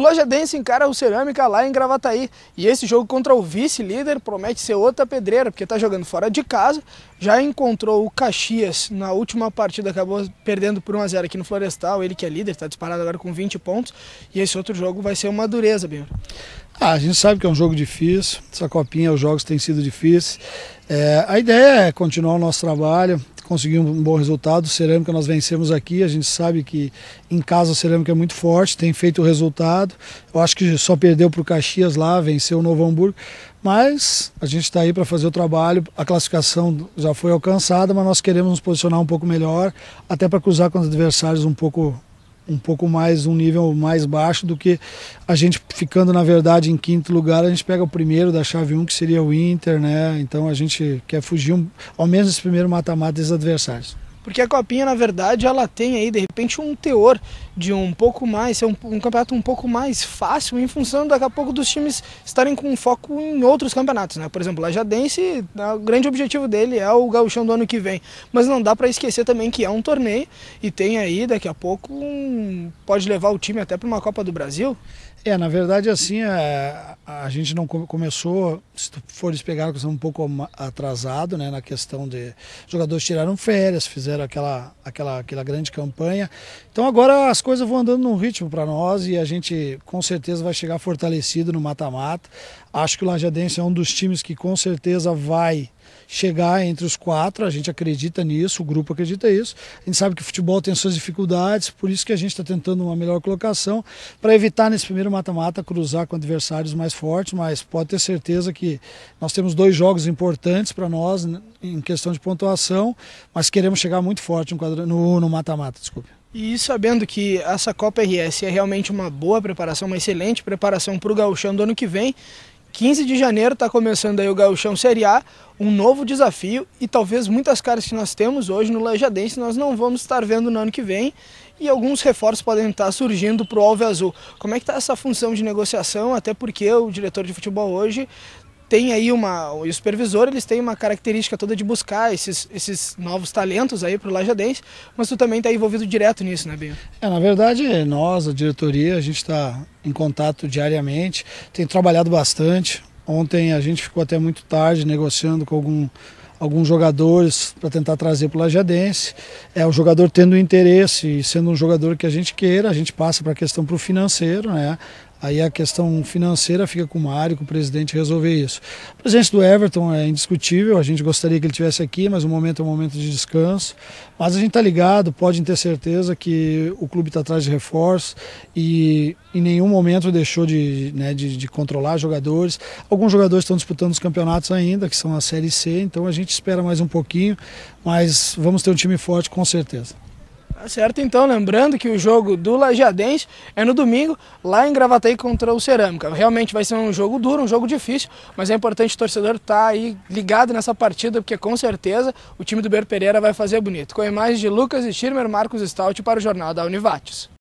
O Lajadense encara o Cerâmica lá em Gravataí. E esse jogo contra o vice-líder promete ser outra pedreira, porque está jogando fora de casa. Já encontrou o Caxias na última partida, acabou perdendo por 1x0 aqui no Florestal. Ele que é líder, está disparado agora com 20 pontos. E esse outro jogo vai ser uma dureza, Binho. Ah, a gente sabe que é um jogo difícil, essa copinha, os jogos têm sido difíceis. É, a ideia é continuar o nosso trabalho, conseguir um bom resultado. Cerâmica nós vencemos aqui, a gente sabe que em casa o Cerâmica é muito forte, tem feito o resultado. Eu acho que só perdeu para o Caxias lá, venceu o Novo Hamburgo, mas a gente está aí para fazer o trabalho. A classificação já foi alcançada, mas nós queremos nos posicionar um pouco melhor, até para cruzar com os adversários um pouco um pouco mais, um nível mais baixo do que a gente ficando, na verdade, em quinto lugar, a gente pega o primeiro da chave 1, que seria o Inter, né? Então a gente quer fugir, um, ao menos esse primeiro mata-mata dos adversários. Porque a Copinha, na verdade, ela tem aí, de repente, um teor de um pouco mais, ser um, um, campeonato um pouco mais fácil em função daqui a pouco dos times estarem com foco em outros campeonatos, né? Por exemplo, a Jadense, o grande objetivo dele é o gauchão do ano que vem, mas não dá para esquecer também que é um torneio e tem aí daqui a pouco um, pode levar o time até para uma Copa do Brasil. É, na verdade, assim, a, é, a gente não começou, se tu fores pegar, um pouco atrasado, né, na questão de jogadores tiraram férias, fizeram aquela, aquela, aquela grande campanha. Então agora as coisas vão andando num ritmo para nós e a gente com certeza vai chegar fortalecido no mata-mata. Acho que o Lajadense é um dos times que com certeza vai chegar entre os quatro, a gente acredita nisso, o grupo acredita nisso. A gente sabe que o futebol tem suas dificuldades, por isso que a gente está tentando uma melhor colocação, para evitar nesse primeiro mata-mata cruzar com adversários mais fortes, mas pode ter certeza que nós temos dois jogos importantes para nós né, em questão de pontuação, mas queremos chegar muito forte no mata-mata, desculpe. E sabendo que essa Copa RS é realmente uma boa preparação, uma excelente preparação para o gauchão do ano que vem, 15 de janeiro está começando aí o Gauchão Série A, um novo desafio e talvez muitas caras que nós temos hoje no Lajadense nós não vamos estar vendo no ano que vem e alguns reforços podem estar surgindo para o Alve Azul. Como é que está essa função de negociação, até porque o diretor de futebol hoje tem aí uma. E o supervisor eles têm uma característica toda de buscar esses, esses novos talentos aí para o Lajadense, mas tu também está envolvido direto nisso, né, Binho? É, na verdade, nós, a diretoria, a gente está em contato diariamente, tem trabalhado bastante. Ontem a gente ficou até muito tarde negociando com algum, alguns jogadores para tentar trazer para o Lajadense. É o jogador tendo interesse e sendo um jogador que a gente queira, a gente passa para a questão para o financeiro, né? Aí a questão financeira fica com o Mário, com o presidente resolver isso. A presença do Everton é indiscutível, a gente gostaria que ele tivesse aqui, mas o momento é um momento de descanso. Mas a gente está ligado, pode ter certeza que o clube está atrás de reforço e em nenhum momento deixou de, né, de, de controlar jogadores. Alguns jogadores estão disputando os campeonatos ainda, que são a Série C, então a gente espera mais um pouquinho, mas vamos ter um time forte com certeza. Tá certo, então, lembrando que o jogo do Lajeadense é no domingo, lá em Gravataí contra o Cerâmica. Realmente vai ser um jogo duro, um jogo difícil, mas é importante o torcedor estar tá aí ligado nessa partida, porque com certeza o time do Ber Pereira vai fazer bonito. Com a imagem de Lucas e Schirmer, Marcos Stout para o Jornal da Univates.